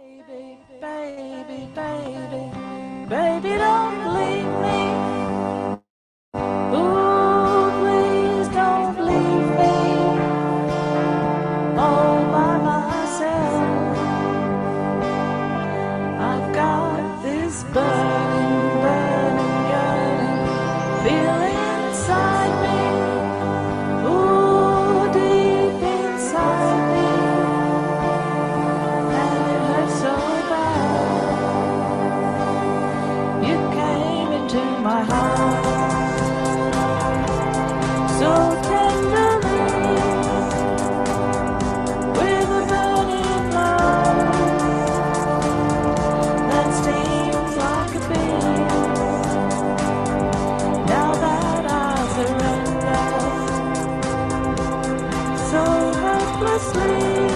Baby, baby, baby, baby, don't leave me. helplessly.